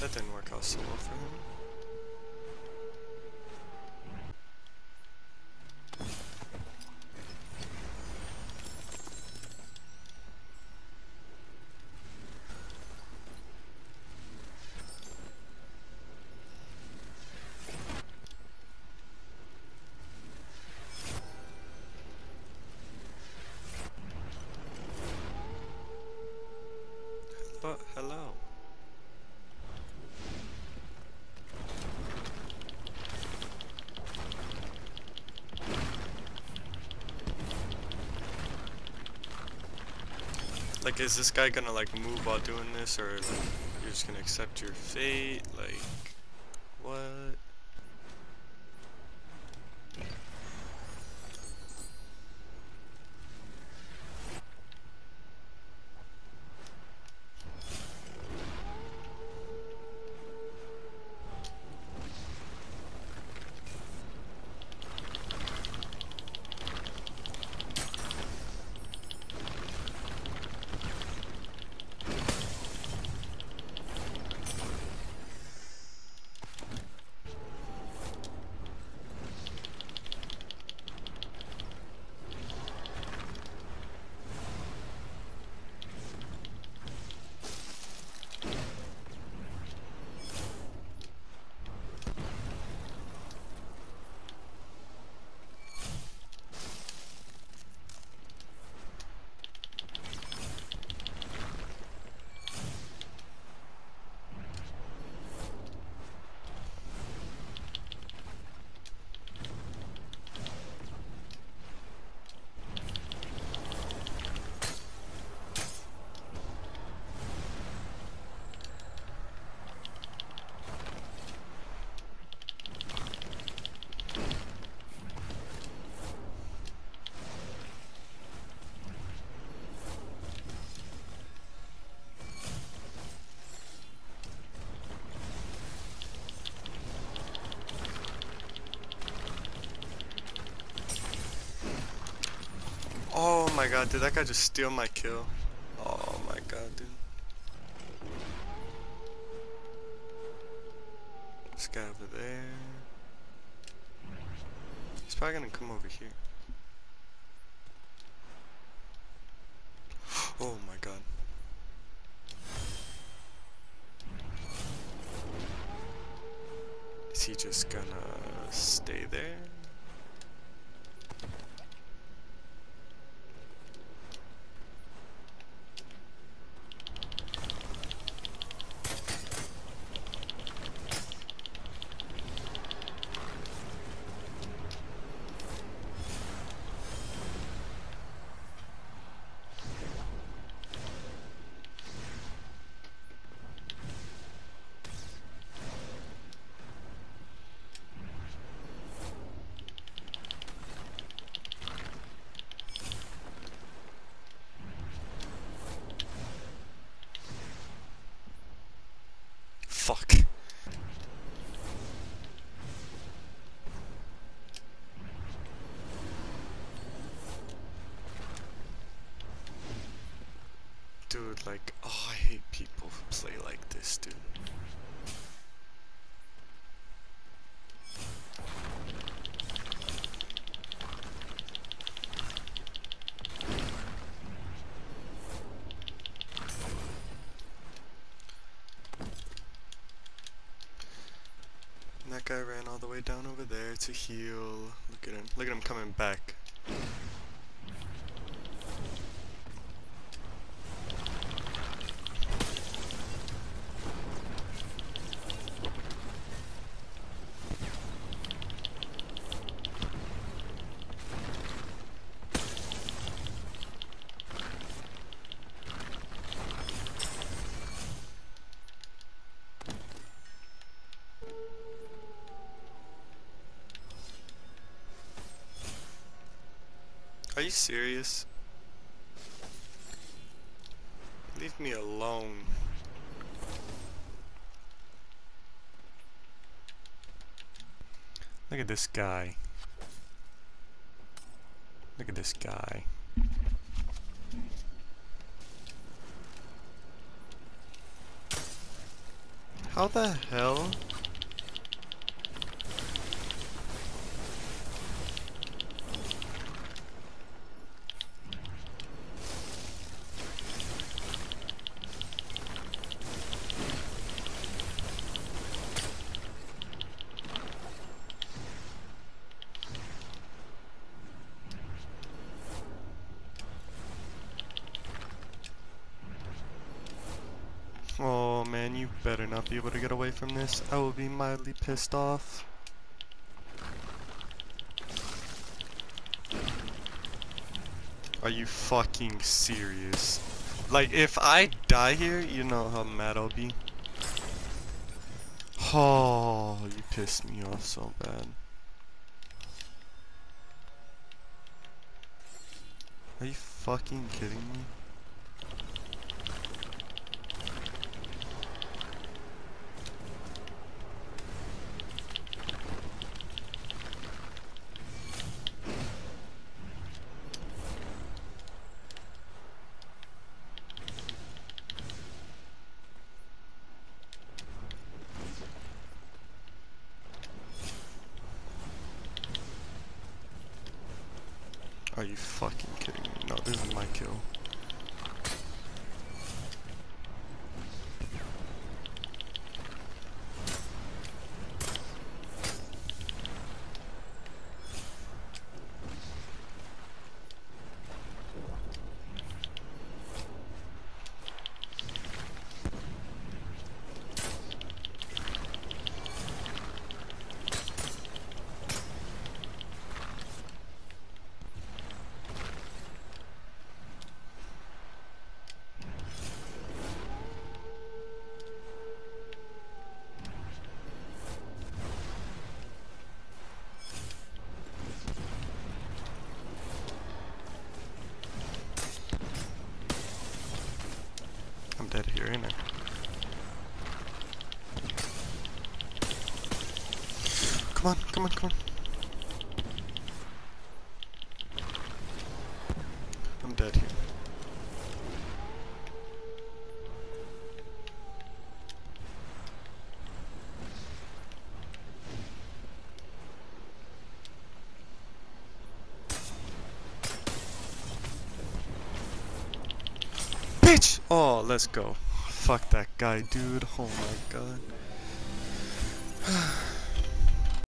that didn't work out so well for him. Like, is this guy gonna like move while doing this, or like you're just gonna accept your fate? Like, what? Oh my god, did that guy just steal my kill? Oh my god, dude. This guy over there. He's probably gonna come over here. Oh my god. Is he just gonna stay there? Fuck. Dude, like, oh, I hate people who play like this, dude. And that guy ran all the way down over there to heal. Look at him. Look at him coming back. Are you serious? Leave me alone. Look at this guy. Look at this guy. How the hell? Oh man, you better not be able to get away from this. I will be mildly pissed off. Are you fucking serious? Like, if I die here, you know how mad I'll be. Oh, you pissed me off so bad. Are you fucking kidding me? You fucking kidding me? No, this is my kill. I'm dead here, ain't I? Come on, come on, come on. I'm dead here. Bitch! Oh, let's go. Fuck that guy, dude. Oh my god.